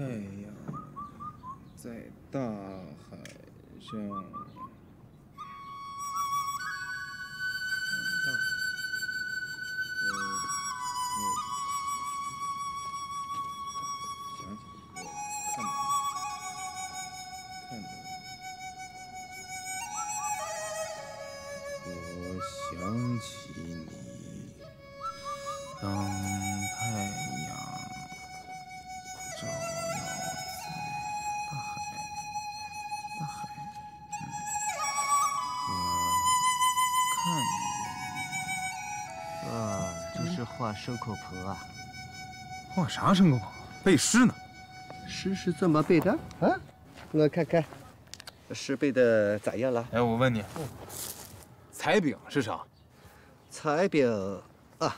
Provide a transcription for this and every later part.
太阳在大海上。牲口婆啊！画啥牲口棚？背诗呢？诗是怎么背的啊？我看看，诗背的咋样了？哎，我问你，彩饼是啥？彩饼啊！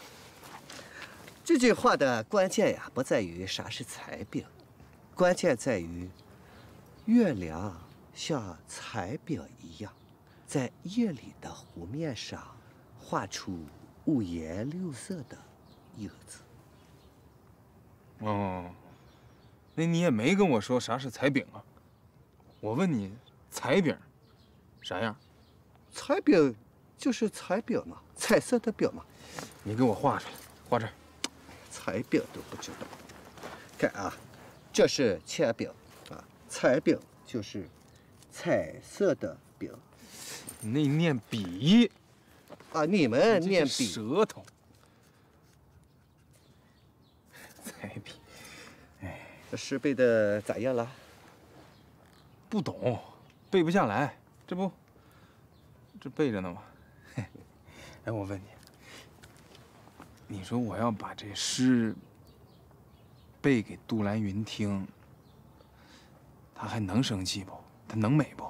这句话的关键呀，不在于啥是彩饼，关键在于月亮像彩饼一样，在夜里的湖面上画出五颜六色的。一个字。哦，那你也没跟我说啥是彩饼啊？我问你，彩饼啥样？彩饼就是彩饼嘛，彩色的饼嘛。你给我画出来，画这儿。彩饼都不知道。看啊，这是铅饼啊，彩饼就是彩色的饼。那念笔啊，你们念笔。舌头。哎，这诗背的咋样了？不懂，背不下来。这不，这背着呢吗？哎，我问你，你说我要把这诗背给杜兰云听，他还能生气不？他能美不？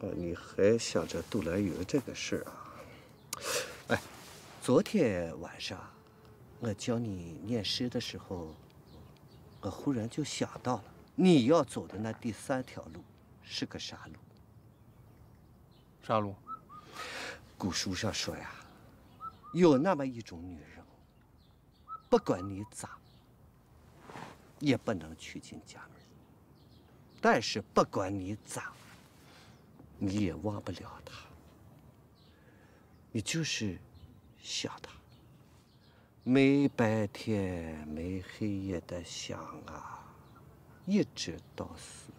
呃，你还想着杜兰云这个事啊？哎，昨天晚上。我教你念诗的时候，我忽然就想到了，你要走的那第三条路是个啥路？啥路？古书上说呀，有那么一种女人，不管你咋，也不能娶进家门；但是不管你咋，你也忘不了她，你就是想她。没白天没黑夜的想啊，一直到死。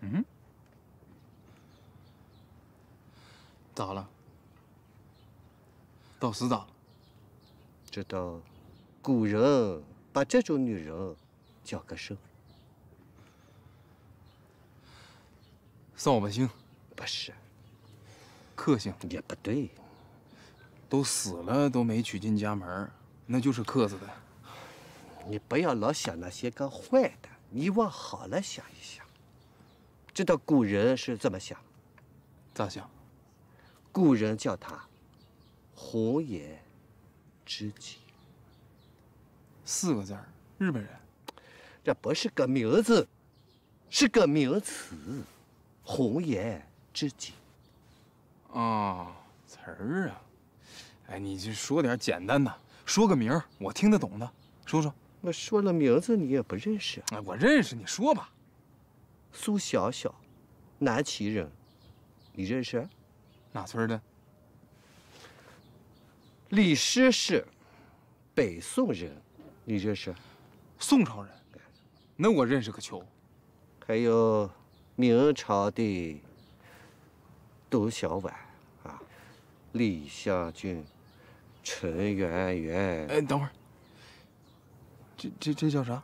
嗯？咋了？到死咋了？知道，古人把这种女人叫个什么？扫把星？不是。克星？也不对。都死了都没娶进家门，那就是克子的。你不要老想那些个坏的，你往好了想一想。知道古人是怎么想？咋想？古人叫他“红颜知己”，四个字儿，日本人。这不是个名字，是个名词，“红颜知己”。啊，词儿啊。哎，你就说点简单的，说个名儿，我听得懂的，说说。我说了名字你也不认识。哎，我认识，你说吧。苏小小，南齐人，你认识？哪村的？李师师，北宋人，你认识？宋朝人，那我认识个球。还有明朝的杜小宛啊，李香君。陈圆圆，哎，等会儿，这这这叫啥？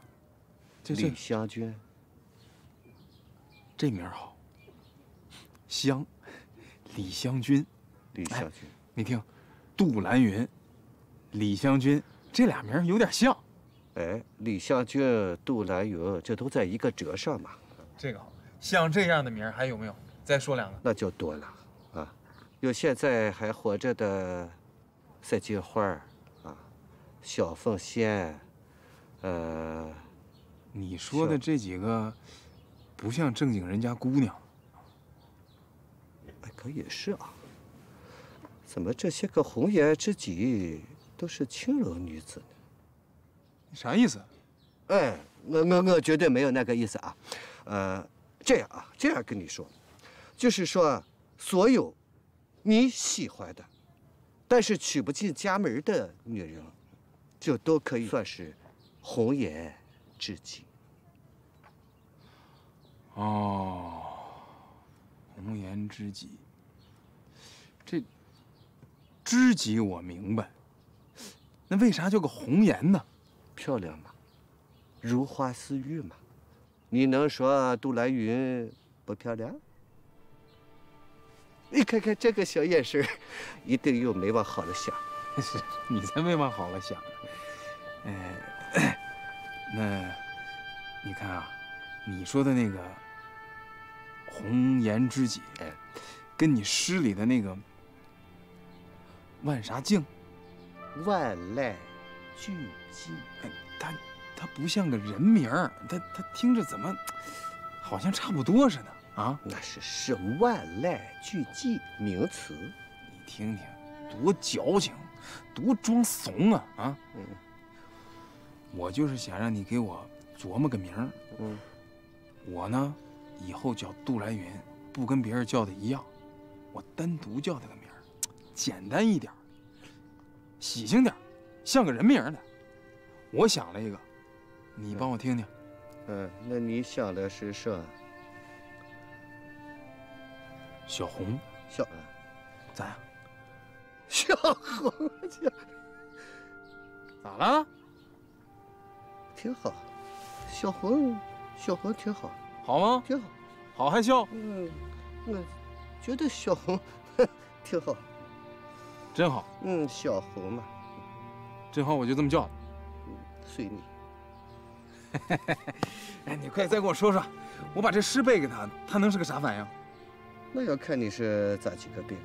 这李香娟，这名好。香，李香君，李香君，你听，杜兰云，李香君，这俩名有点像。哎，李香君、杜兰云，这都在一个折上嘛。这个好，像这样的名还有没有？再说两个，那就多了啊。有现在还活着的。赛金花儿啊，小凤仙，呃，你说的这几个不像正经人家姑娘。哎，可也是啊。怎么这些个红颜知己都是青楼女子呢？啥意思？哎，我我我绝对没有那个意思啊。呃，这样啊，这样跟你说，就是说，所有你喜欢的，但是娶不进家门的女人，就都可以算是红颜知己。哦，红颜知己。这知己我明白，那为啥叫个红颜呢？漂亮嘛，如花似玉嘛。你能说杜兰云不漂亮？你看看这个小眼神一定又没往好了想。是你才没往好了想呢。哎，那你看啊，你说的那个红颜知己，哎，跟你诗里的那个万啥静？万籁俱寂。哎，他他不像个人名儿，他他听着怎么好像差不多似的啊？那是是万籁俱寂名词。你听听，多矫情，多装怂啊啊！嗯。我就是想让你给我琢磨个名儿。嗯。我呢，以后叫杜兰云，不跟别人叫的一样，我单独叫他个名儿，简单一点，喜庆点，像个人名的。我想了一个，你帮我听听。嗯，那你想的是啥？小红。小。咋样？小红，咋了？挺好，小红，小红挺好，好吗？挺好，好还笑？嗯，我觉得小红挺好，真好。嗯，小红嘛，真好，我就这么叫。嗯，随你。哎，你快再给我说说，我把这诗背给他，他能是个啥反应？那要看你是咋几个背了。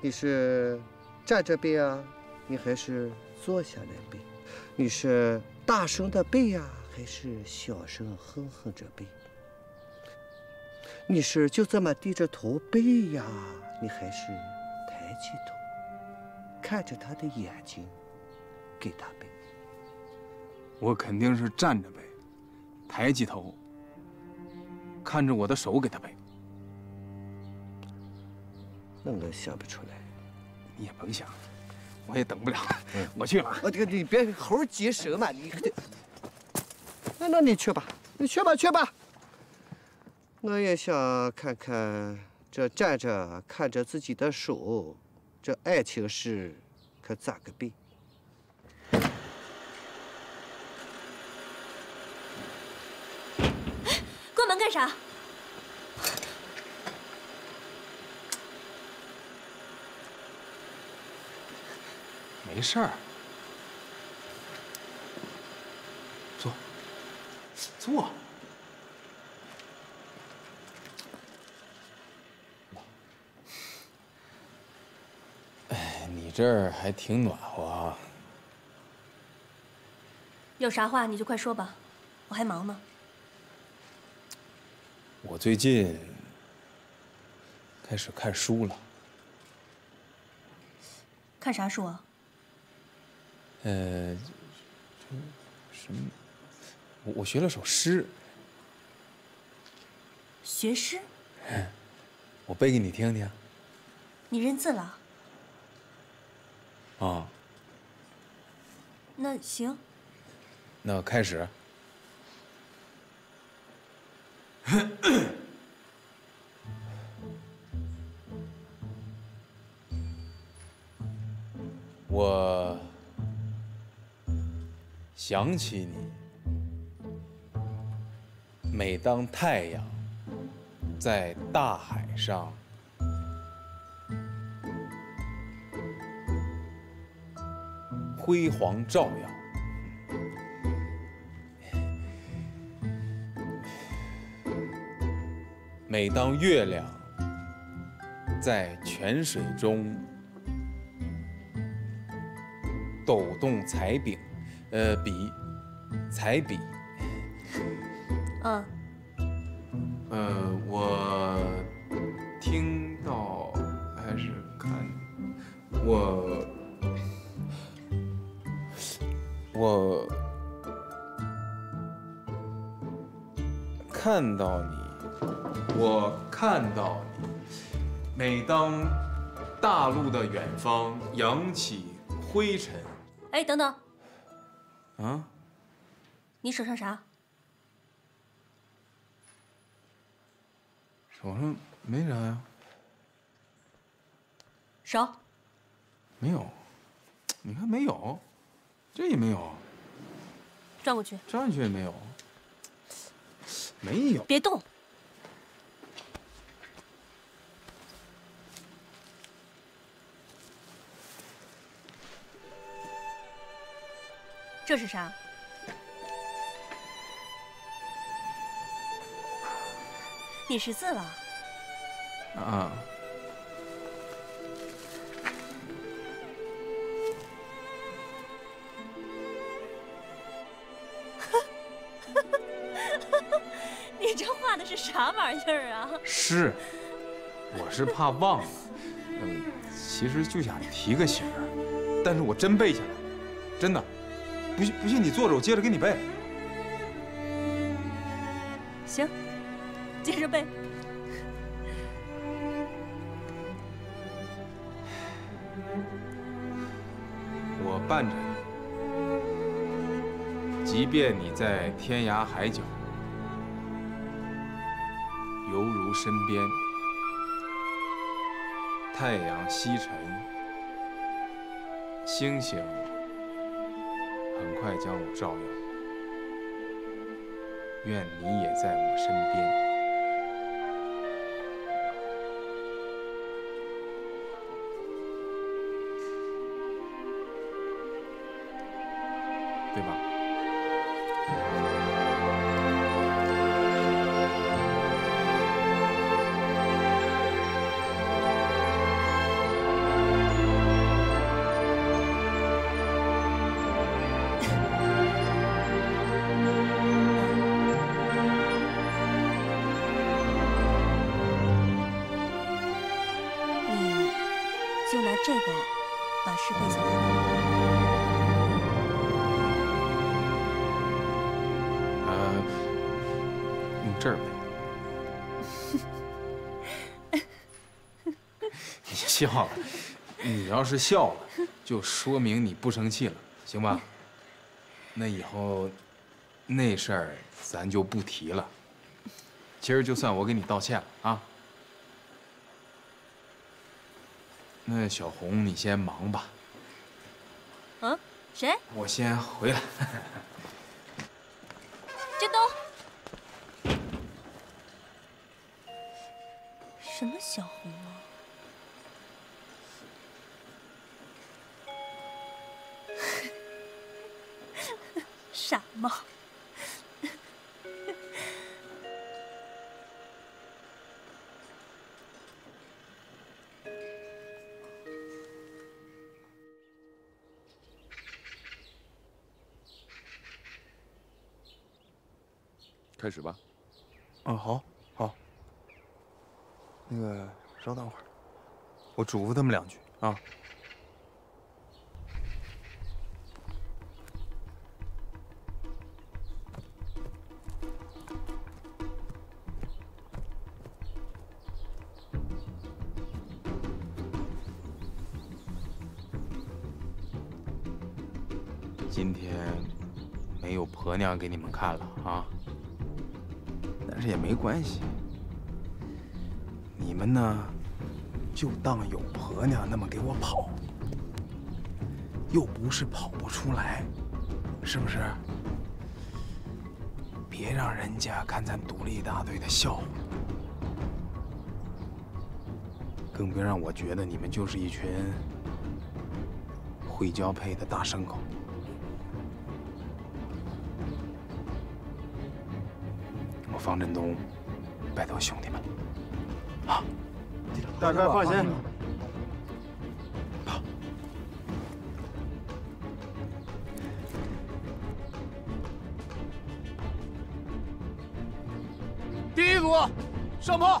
你是站着背啊，你还是坐下来背？你是大声的背呀，还是小声哼哼着背？你是就这么低着头背呀，你还是抬起头，看着他的眼睛，给他背？我肯定是站着背，抬起头，看着我的手给他背。那我想不出来，你也甭想。我也等不了了，我去了。我这个你别猴急手嘛，你那那你去吧，你去吧去吧。我也想看看这站着看着自己的手，这爱情事可咋个背？关门干啥？没事儿，坐，坐。哎，你这儿还挺暖和啊。有啥话你就快说吧，我还忙呢。我最近开始看书了。看啥书啊？呃，什么？我我学了首诗。学诗？我背给你听听。你认字了？啊。那行。那开始。我。想起你，每当太阳在大海上。辉煌照耀，每当月亮在泉水中抖动彩柄。呃，笔，彩笔。嗯。呃，我听到还是看我我看到你，我看到你。每当大陆的远方扬起灰尘，哎，等等。啊，你手上啥？手上没啥呀，手，没有。你看没有，这也没有，转过去，转过去也没有，没有。别动。这是啥？你识字了？啊。你这画的是啥玩意儿啊？是，我是怕忘了。嗯，其实就想提个醒儿，但是我真背下来了，真的。不信不信你坐着，我接着给你背。行，接着背。我伴着你，即便你在天涯海角，犹如身边。太阳西沉，星星很快将我照耀。愿你也在我身边。这儿背。你笑了，你要是笑了，就说明你不生气了，行吧？那以后那事儿咱就不提了。今儿就算我给你道歉了啊。那小红，你先忙吧，嗯，谁？我先回来。振东。什么小红帽？傻帽。开始吧。嗯，好。那个，稍等会儿，我嘱咐他们两句啊。今天没有婆娘给你们看了啊。但是也没关系，你们呢，就当有婆娘那么给我跑，又不是跑不出来，是不是？别让人家看咱独立大队的笑话，更别让我觉得你们就是一群会交配的大牲口。我方振东，拜托兄弟们，啊！大哥放心，第一组上炮。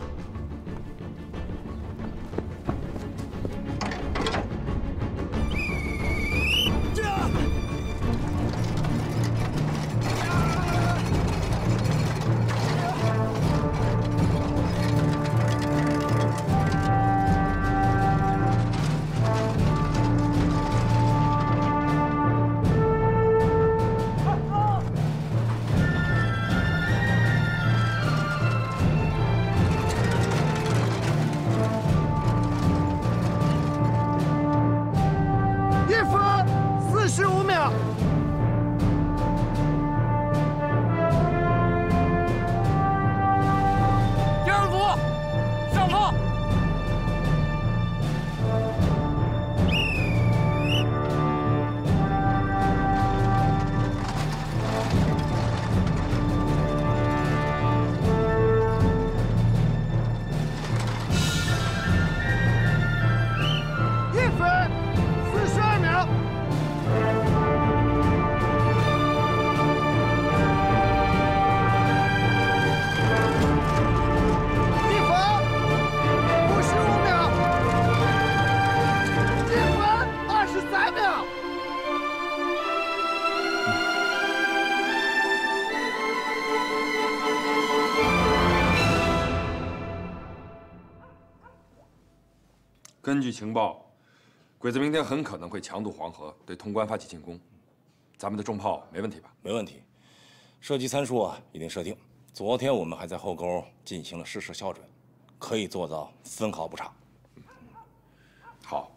情报，鬼子明天很可能会强渡黄河，对潼关发起进攻。咱们的重炮没问题吧？没问题，射击参数啊已经设定。昨天我们还在后沟进行了试射校准，可以做到分毫不差。好，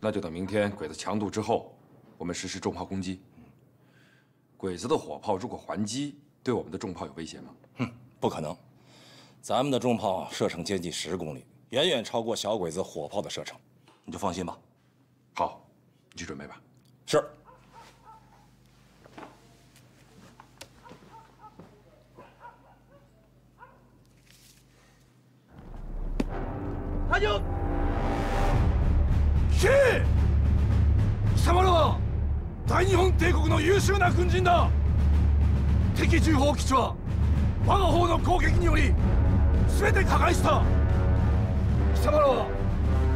那就等明天鬼子强渡之后，我们实施重炮攻击。鬼子的火炮如果还击，对我们的重炮有威胁吗？哼，不可能。咱们的重炮射程接近十公里，远远超过小鬼子火炮的射程，你就放心吧。好，你去准备吧。是。他就去。貴様らは大日本帝国の優秀な軍人だ。敵重砲基地は我が方の攻撃により全て破壊した 貴様らは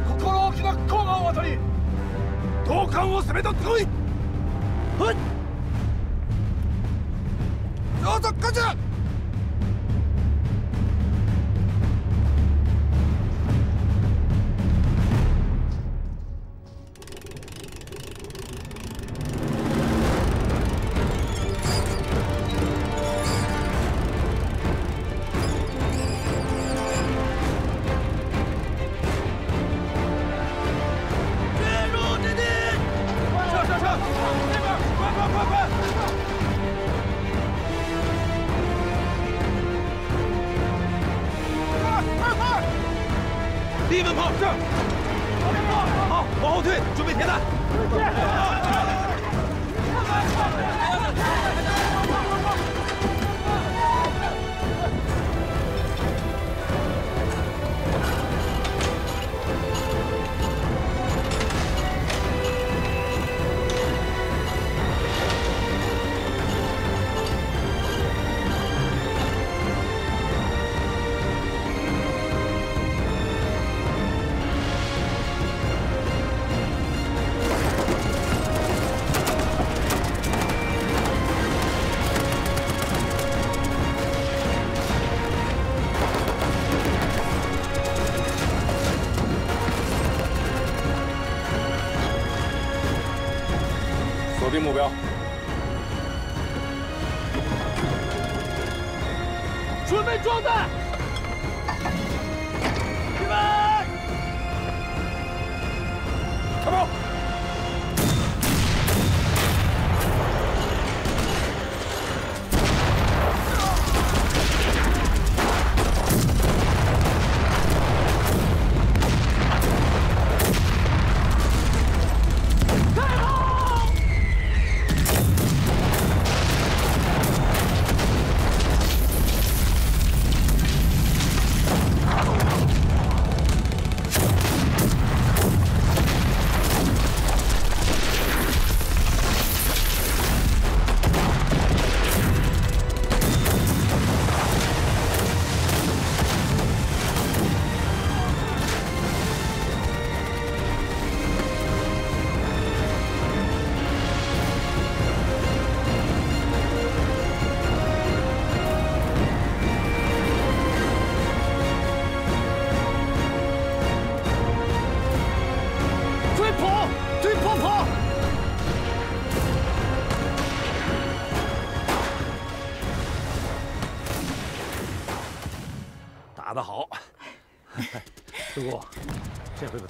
心置きなく甲賀を渡り同艦を攻め取ってこい。はい。どうぞこち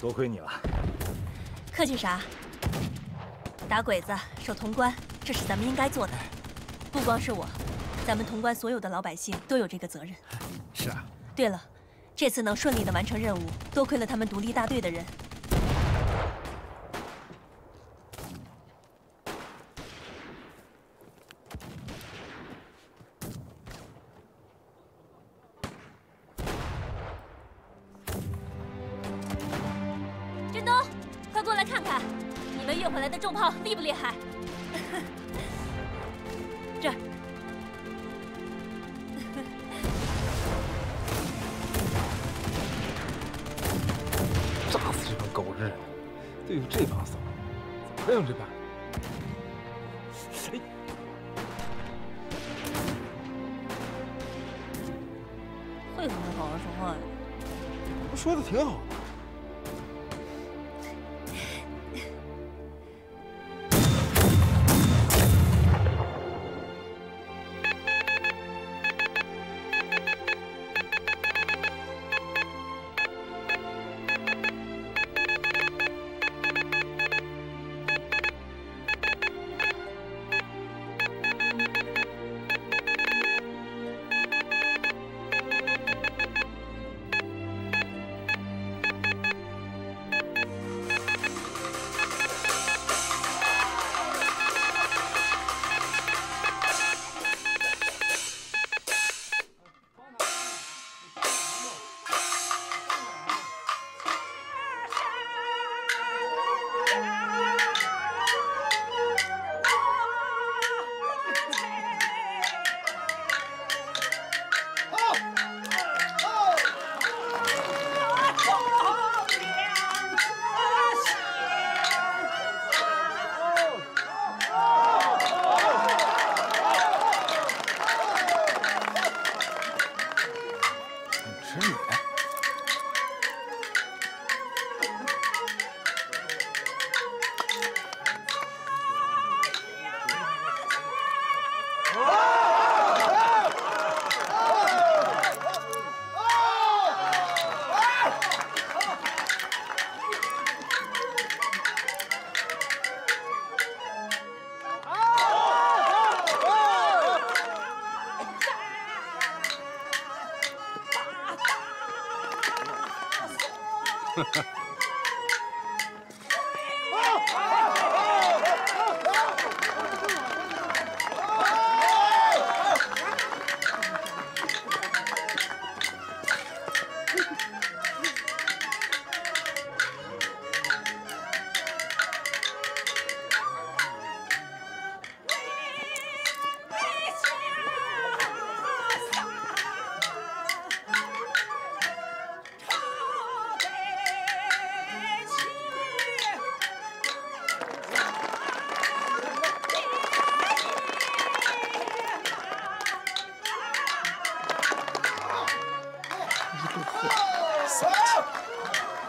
多亏你了，客气啥？打鬼子、守潼关，这是咱们应该做的。不光是我，咱们潼关所有的老百姓都有这个责任。是啊。对了，这次能顺利的完成任务，多亏了他们独立大队的人。会不好好说话呀？不说的挺好。Sure. Oh! Oh! Oh! Oh!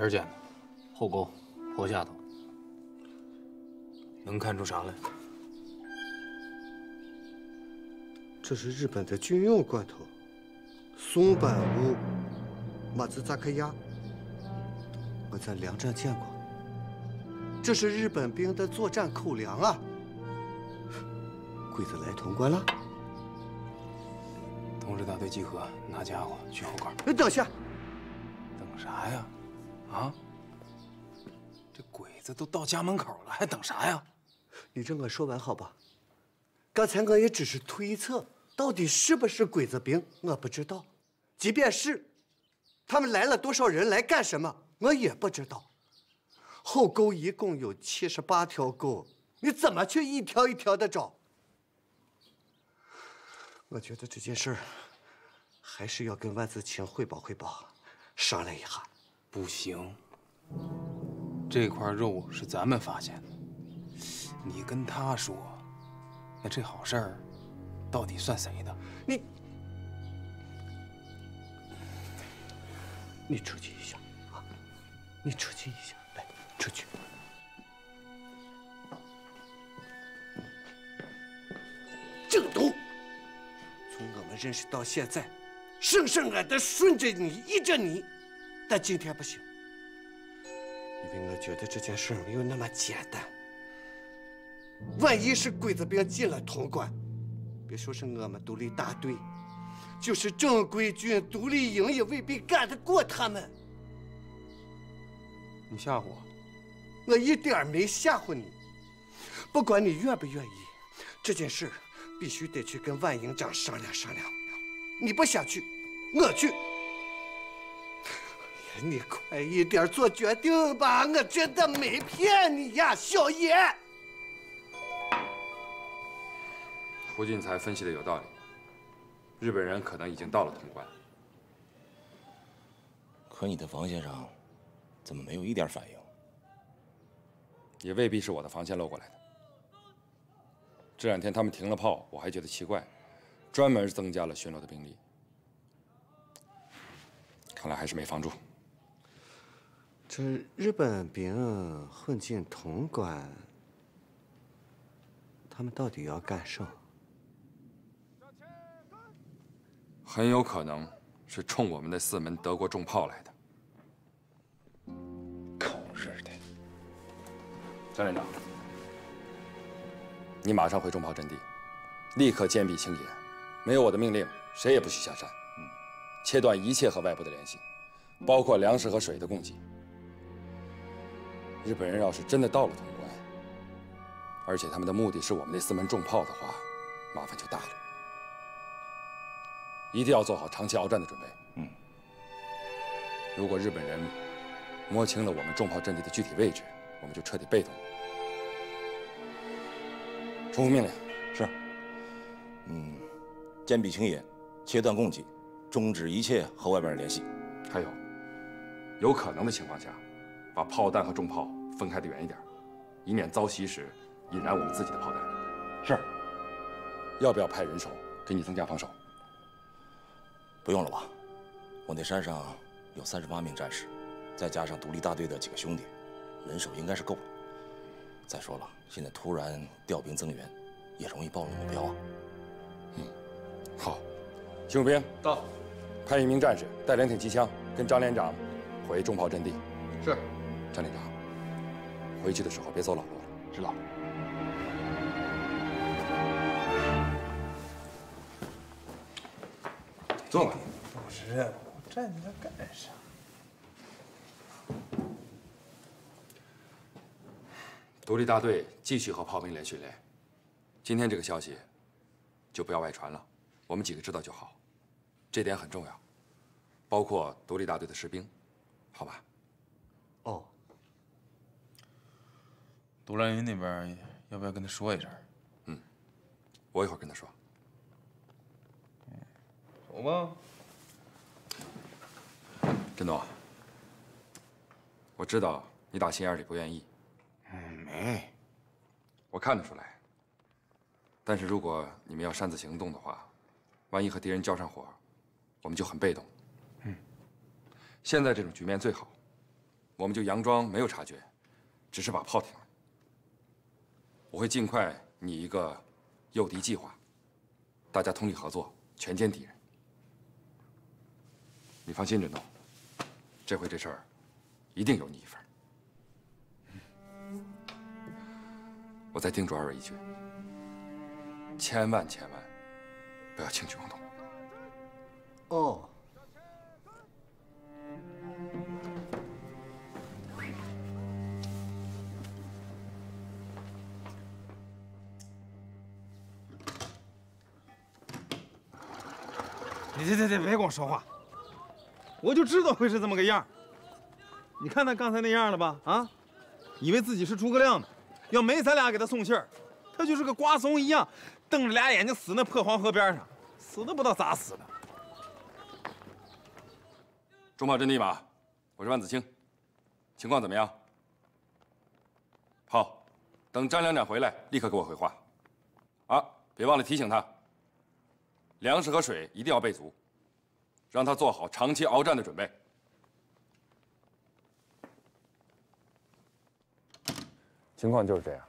哪儿捡的？后沟坡下头。能看出啥来？这是日本的军用罐头，松板屋马自扎克亚，我在粮站见过。这是日本兵的作战口粮啊！鬼子来潼关了？同志大队集合，拿家伙去后沟。哎，等下，等啥呀？啊？这鬼子都到家门口了，还等啥呀？你让我说完好吧？刚才我也只是推测，到底是不是鬼子兵，我不知道。即便是，他们来了多少人，来干什么，我也不知道。后沟一共有七十八条沟，你怎么去一条一条的找？我觉得这件事儿还是要跟万子清汇报汇报，商量一下。不行，这块肉是咱们发现的，你跟他说，那这好事儿到底算谁的？你，你出去一下啊！你出去一下，来，出去。郑东，从我们认识到现在，生生俺的顺着你，依着你，但今天不行，因为我觉得这件事没有那么简单。万一是鬼子兵进了潼关，别说是我们独立大队，就是正规军独立营也未必干得过他们。你吓唬我？我一点没吓唬你。不管你愿不愿意，这件事必须得去跟万营长商量商量。你不想去，我去。你快一点做决定吧！我真的没骗你呀，小野。胡进才分析的有道理，日本人可能已经到了潼关。可你的防线上怎么没有一点反应？也未必是我的防线漏过来的。这两天他们停了炮，我还觉得奇怪，专门增加了巡逻的兵力。看来还是没防住。这日本兵混进潼关，他们到底要干什么？很有可能是冲我们那四门德国重炮来的。狗日的！张连长，你马上回重炮阵地，立刻坚壁清野，没有我的命令，谁也不许下山。嗯，切断一切和外部的联系，包括粮食和水的供给。日本人要是真的到了潼关，而且他们的目的是我们那四门重炮的话，麻烦就大了。一定要做好长期鏖战的准备。嗯。如果日本人摸清了我们重炮阵地的具体位置，我们就彻底被动了。重复命令。是。嗯，坚壁清野，切断供给，终止一切和外边的联系。还有，有可能的情况下，把炮弹和重炮分开的远一点，以免遭袭时引燃我们自己的炮弹。是。要不要派人手给你增加防守？不用了吧，我那山上有三十八名战士，再加上独立大队的几个兄弟，人手应该是够了。再说了，现在突然调兵增援，也容易暴露目标啊。嗯，好，秦武兵到，派一名战士带两挺机枪，跟张连长回重炮阵地。是，张连长，回去的时候别走老路了。知道。坐吧。不是，我站在这干啥？独立大队继续和炮兵连训练。今天这个消息就不要外传了，我们几个知道就好。这点很重要，包括独立大队的士兵，好吧？杜兰云那边要不要跟他说一声？嗯，我一会儿跟他说。走吧，振东。我知道你打心眼里不愿意。嗯，没。我看得出来。但是如果你们要擅自行动的话，万一和敌人交上火，我们就很被动。嗯。现在这种局面最好，我们就佯装没有察觉，只是把炮停了。我会尽快拟一个诱敌计划，大家通力合作，全歼敌人。你放心，振东，这回这事儿一定有你一份。我再叮嘱二位一句，千万千万不要轻举妄动。哦。你别别别别跟我说话！我就知道会是这么个样你看他刚才那样了吧？啊，以为自己是诸葛亮呢。要没咱俩给他送信儿，他就是个瓜怂一样，瞪着俩眼睛死那破黄河边上，死都不知道咋死的。重炮阵地吧，我是万子清，情况怎么样？好，等张连长回来，立刻给我回话。啊，别忘了提醒他，粮食和水一定要备足。让他做好长期鏖战的准备。情况就是这样，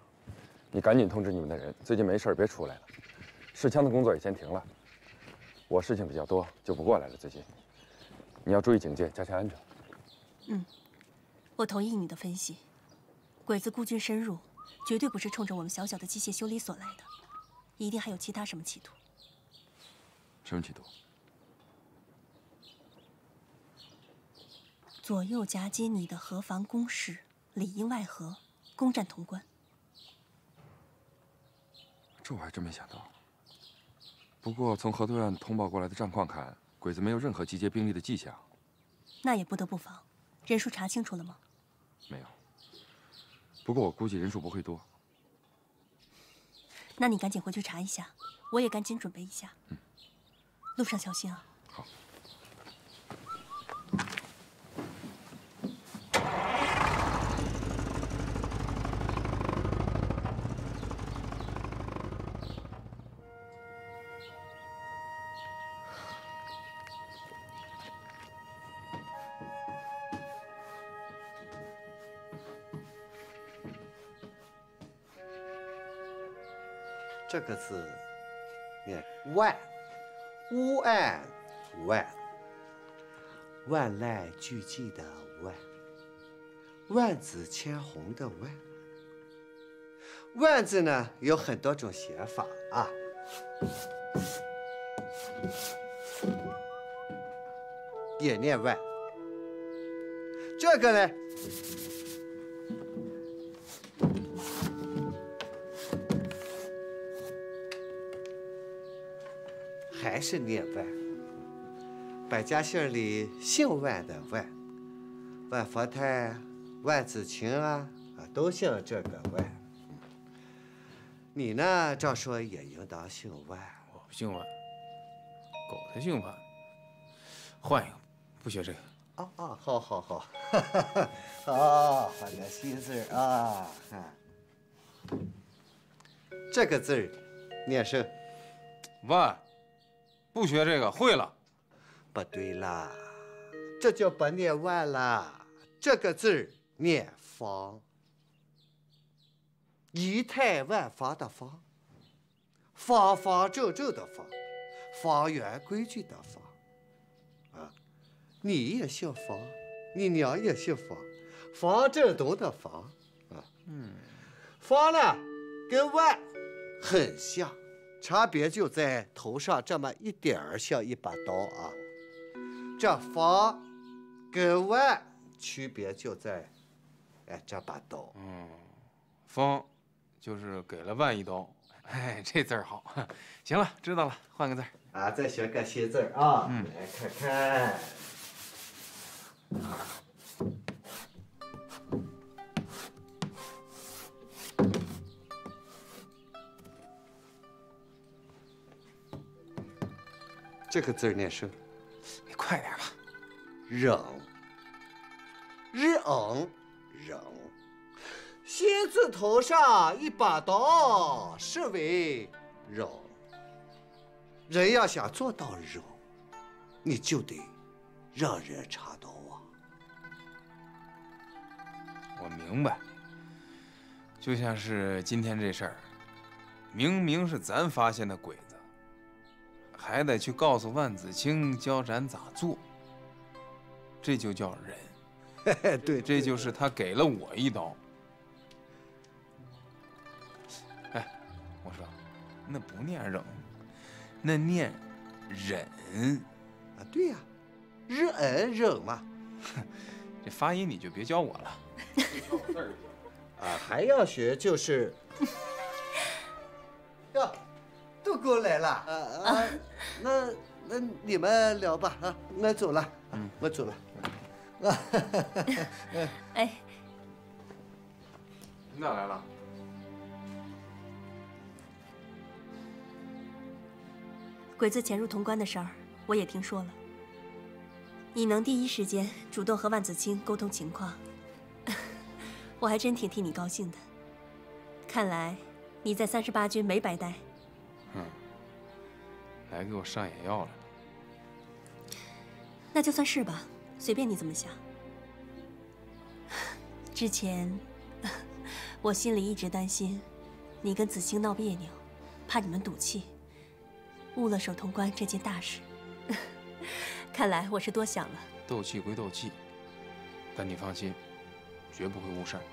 你赶紧通知你们的人，最近没事别出来了。试枪的工作也先停了。我事情比较多，就不过来了。最近，你要注意警戒，加强安全。嗯，我同意你的分析。鬼子孤军深入，绝对不是冲着我们小小的机械修理所来的，一定还有其他什么企图。什么企图？左右夹击你的河防工事，里应外合，攻占潼关。这我还真没想到。不过从河对岸通报过来的战况看，鬼子没有任何集结兵力的迹象。那也不得不防。人数查清楚了吗？没有。不过我估计人数不会多。那你赶紧回去查一下，我也赶紧准备一下。嗯。路上小心啊。这个字念万，乌安万，万籁俱寂的万，万紫千红的万。万字呢有很多种写法啊，也念万。这个呢？是念万，百家姓里姓万的万，万佛泰、万子晴啊，啊，都姓这个万。你呢，照说也应当姓万。我不姓万，狗才姓万。换一个，不学这个。啊啊，好好好，好，换个 新字啊。这个字儿念声万，不学这个，会了。不对啦，这就不念万了，这个字儿念方，仪态万方的方，方方正正的方，方圆规矩的方。啊，你也姓方，你娘也姓方，方正东的方。啊，嗯，方呢，跟万很像，差别就在头上这么一点儿像一把刀啊。这方跟万区别就在，哎，这把刀。嗯，方就是给了万一刀。哎，这字儿好。行了，知道了，换个字儿。啊，再学个新字儿啊。嗯，来看看。这个字念什么？你快点吧。忍，日恩，忍。心字头上一把刀，是为忍。人要想做到忍，你就得让人插刀啊。我明白。就像是今天这事儿，明明是咱发现的鬼子，还得去告诉万子清教咱咋做。这就叫忍，对，这就是他给了我一刀。哎，我说，那不念忍，那念忍啊？对呀，日恩忍嘛。这发音你就别教我了。啊，还要学就是。哟，都过来了。啊啊，那那你们聊吧啊，我走了。嗯，我走了。啊，哎，你咋来了？鬼子潜入潼关的事儿，我也听说了。你能第一时间主动和万子清沟通情况，我还真挺替你高兴的。看来你在三十八军没白待。嗯，来给我上眼药了。那就算是吧。随便你怎么想。之前，我心里一直担心，你跟子清闹别扭，怕你们赌气，误了守潼关这件大事。看来我是多想了。斗气归斗气，但你放心，绝不会误事儿。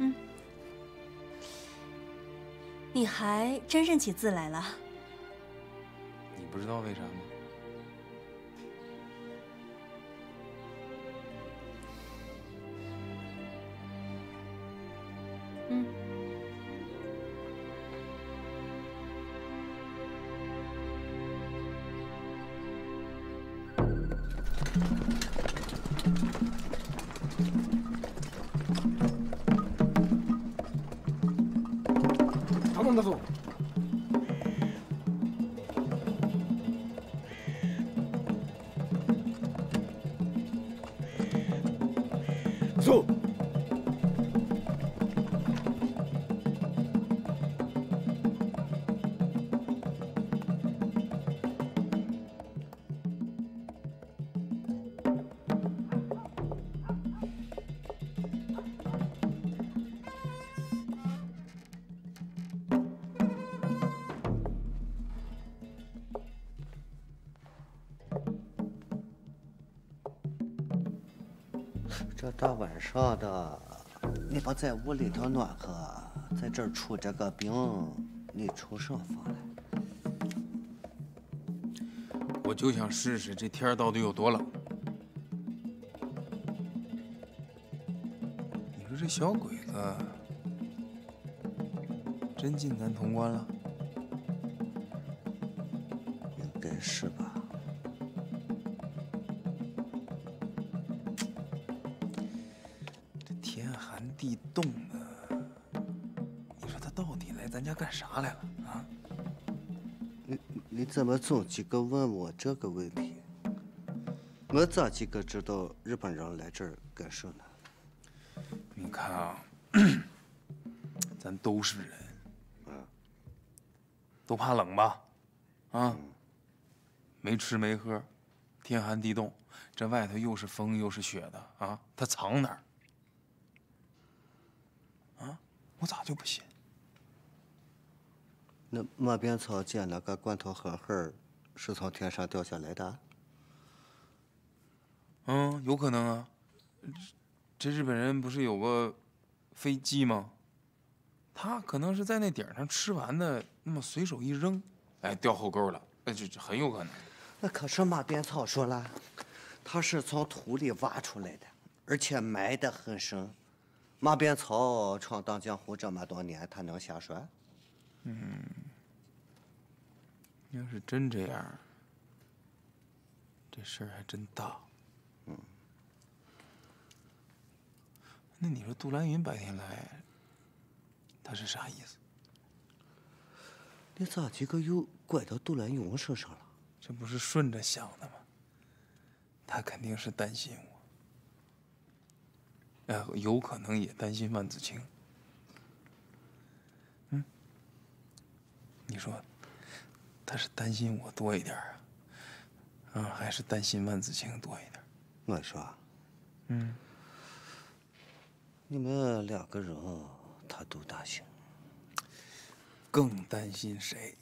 嗯，你还真认起字来了。你不知道为啥吗？这大晚上的，你不在屋里头暖和，在这儿出这个病，你出什么风来？我就想试试这天到底有多冷。你说这小鬼子真进咱潼关了？应该是啥来了啊？你你怎么总几个问我这个问题？我咋几个知道日本人来这儿干什呢？你看啊，咱都是人，都怕冷吧？啊，没吃没喝，天寒地冻，这外头又是风又是雪的啊，他藏哪儿？啊，我咋就不信？那马鞭草捡了个罐头盒盒，是从天上掉下来的？嗯，有可能啊。这日本人不是有个飞机吗？他可能是在那顶上吃完的，那么随手一扔，哎，掉后沟了。哎，这这很有可能。那可是马鞭草说了，他是从土里挖出来的，而且埋得很深。马鞭草闯荡江湖这么多年，他能瞎说？嗯，要是真这样，这事儿还真大。嗯。那你说杜兰云白天来，他是啥意思？你咋几个又拐到杜兰云身上了？这不是顺着想的吗？他肯定是担心我，哎，有可能也担心万子清。嗯，你说，他是担心我多一点啊，啊，还是担心万子清多一点？我说，嗯。你们两个人，他都担心，更担心谁？